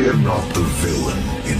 I am not the villain.